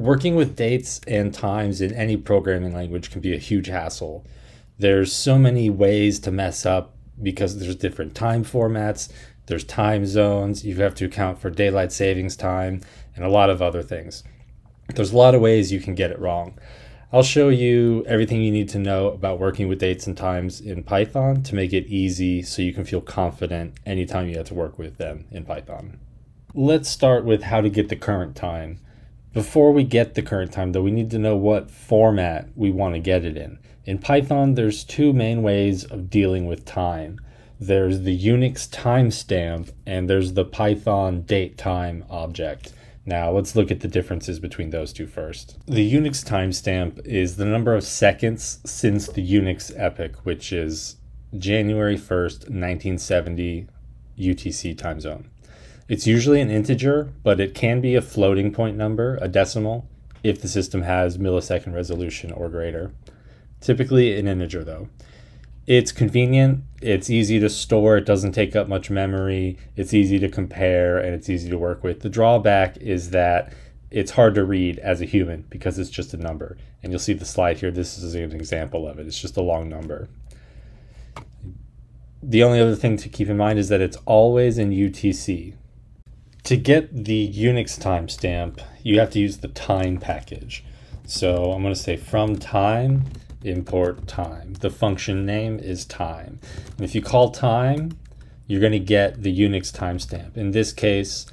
Working with dates and times in any programming language can be a huge hassle. There's so many ways to mess up because there's different time formats, there's time zones, you have to account for daylight savings time, and a lot of other things. There's a lot of ways you can get it wrong. I'll show you everything you need to know about working with dates and times in Python to make it easy so you can feel confident anytime you have to work with them in Python. Let's start with how to get the current time. Before we get the current time though, we need to know what format we want to get it in. In Python, there's two main ways of dealing with time. There's the Unix timestamp and there's the Python datetime object. Now let's look at the differences between those two first. The Unix timestamp is the number of seconds since the Unix epoch, which is January 1st, 1970 UTC time zone. It's usually an integer, but it can be a floating point number, a decimal, if the system has millisecond resolution or greater. Typically an integer though. It's convenient, it's easy to store, it doesn't take up much memory, it's easy to compare, and it's easy to work with. The drawback is that it's hard to read as a human because it's just a number. And you'll see the slide here, this is an example of it. It's just a long number. The only other thing to keep in mind is that it's always in UTC. To get the Unix timestamp, you have to use the time package. So I'm going to say from time import time. The function name is time. And if you call time, you're going to get the Unix timestamp. In this case,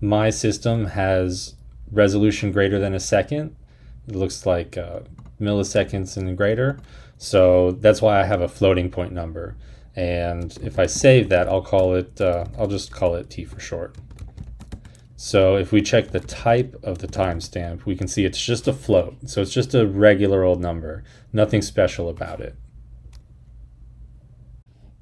my system has resolution greater than a second. It looks like uh, milliseconds and greater. So that's why I have a floating point number. And if I save that, I'll call it, uh, I'll just call it T for short. So if we check the type of the timestamp, we can see it's just a float. So it's just a regular old number, nothing special about it.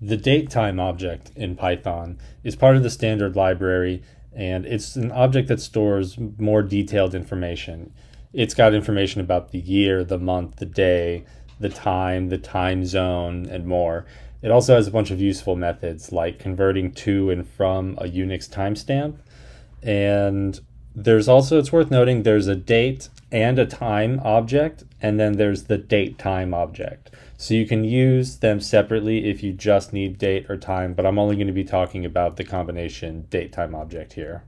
The datetime object in Python is part of the standard library and it's an object that stores more detailed information. It's got information about the year, the month, the day, the time, the time zone, and more. It also has a bunch of useful methods like converting to and from a Unix timestamp and there's also, it's worth noting, there's a date and a time object, and then there's the date time object. So you can use them separately if you just need date or time, but I'm only going to be talking about the combination date time object here.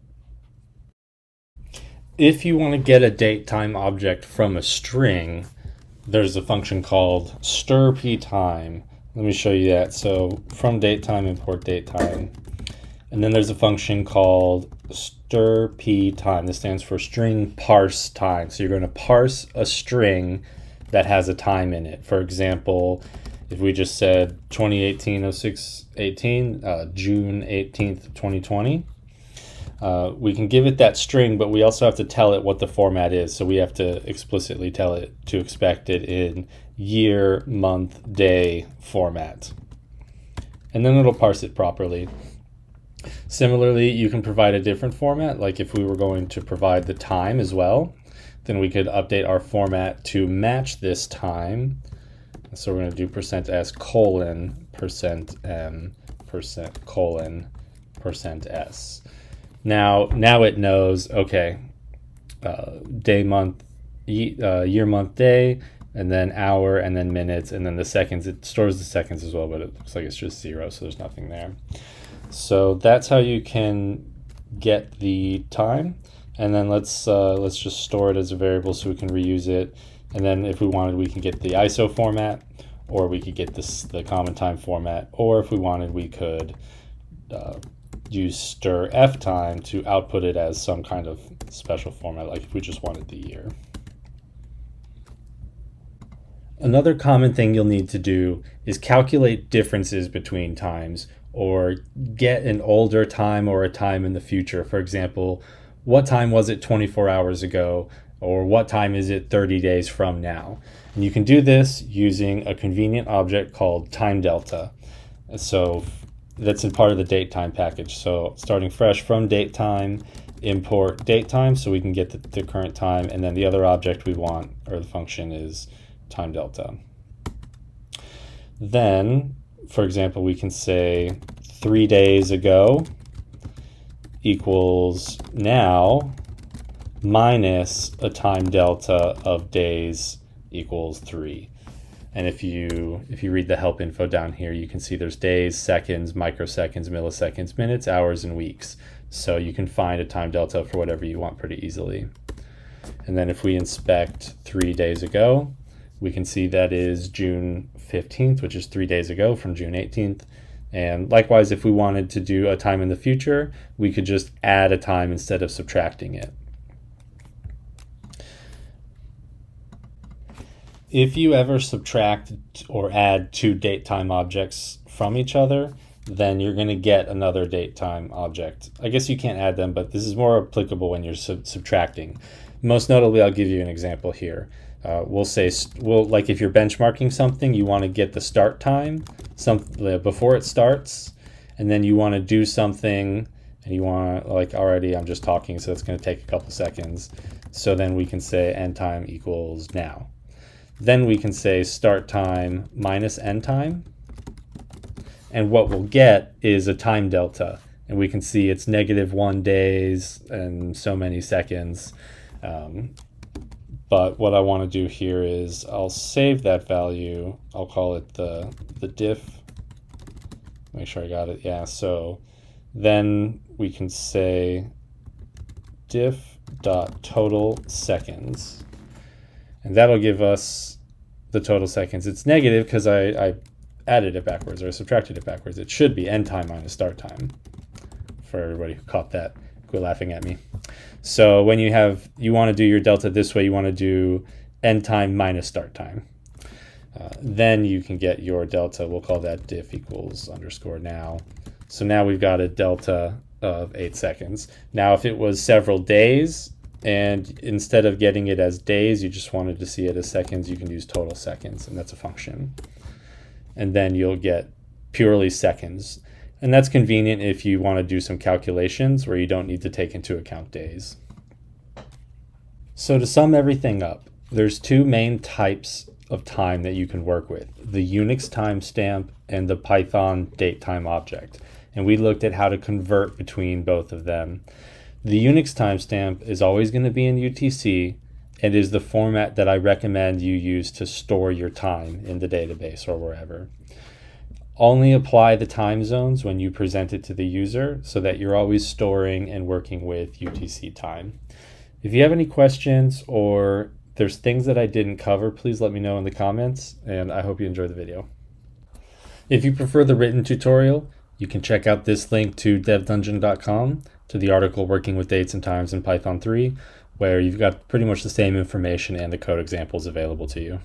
If you want to get a date time object from a string, there's a function called strptime. Let me show you that. So from date time import date time. And then there's a function called strptime. This stands for string parse time. So you're going to parse a string that has a time in it. For example, if we just said 2018 06 18, uh, June 18th, 2020, uh, we can give it that string, but we also have to tell it what the format is. So we have to explicitly tell it to expect it in year, month, day format. And then it'll parse it properly. Similarly, you can provide a different format, like if we were going to provide the time as well, then we could update our format to match this time. So we're going to do percent %s colon percent %m percent colon percent %s. Now, now it knows, okay, uh, day, month, uh, year, month, day, and then hour, and then minutes, and then the seconds. It stores the seconds as well, but it looks like it's just zero, so there's nothing there. So that's how you can get the time. And then let's uh, let's just store it as a variable so we can reuse it. And then if we wanted, we can get the ISO format, or we could get this the common time format, or if we wanted, we could uh, use strftime to output it as some kind of special format, like if we just wanted the year. Another common thing you'll need to do is calculate differences between times or get an older time or a time in the future. For example, what time was it 24 hours ago? Or what time is it 30 days from now? And you can do this using a convenient object called time delta. So that's in part of the date time package. So starting fresh from date time, import date time so we can get the, the current time. And then the other object we want or the function is time delta. Then for example, we can say three days ago equals now minus a time delta of days equals 3. And if you if you read the help info down here, you can see there's days, seconds, microseconds, milliseconds, minutes, hours, and weeks. So you can find a time delta for whatever you want pretty easily. And then if we inspect three days ago, we can see that is June 15th, which is three days ago from June 18th. And likewise, if we wanted to do a time in the future, we could just add a time instead of subtracting it. If you ever subtract or add two date time objects from each other, then you're going to get another date time object. I guess you can't add them, but this is more applicable when you're sub subtracting. Most notably, I'll give you an example here. Uh, we'll say, well, like if you're benchmarking something, you want to get the start time some before it starts, and then you want to do something, and you want like already I'm just talking, so it's going to take a couple seconds. So then we can say end time equals now. Then we can say start time minus end time. And what we'll get is a time delta. And we can see it's negative one days and so many seconds. Um, but what I want to do here is I'll save that value. I'll call it the, the diff. Make sure I got it. Yeah, so then we can say diff dot total seconds and that'll give us the total seconds. It's negative because I, I added it backwards or subtracted it backwards. It should be end time minus start time for everybody who caught that. Quit laughing at me. So when you have, you want to do your delta this way, you want to do end time minus start time. Uh, then you can get your delta, we'll call that diff equals underscore now. So now we've got a delta of eight seconds. Now if it was several days, and instead of getting it as days, you just wanted to see it as seconds, you can use total seconds, and that's a function. And then you'll get purely seconds. And that's convenient if you want to do some calculations where you don't need to take into account days. So to sum everything up, there's two main types of time that you can work with, the Unix timestamp and the Python datetime object. And we looked at how to convert between both of them. The Unix timestamp is always going to be in UTC and is the format that I recommend you use to store your time in the database or wherever. Only apply the time zones when you present it to the user so that you're always storing and working with UTC time. If you have any questions or there's things that I didn't cover, please let me know in the comments and I hope you enjoy the video. If you prefer the written tutorial, you can check out this link to devdungeon.com to the article Working with Dates and Times in Python 3, where you've got pretty much the same information and the code examples available to you.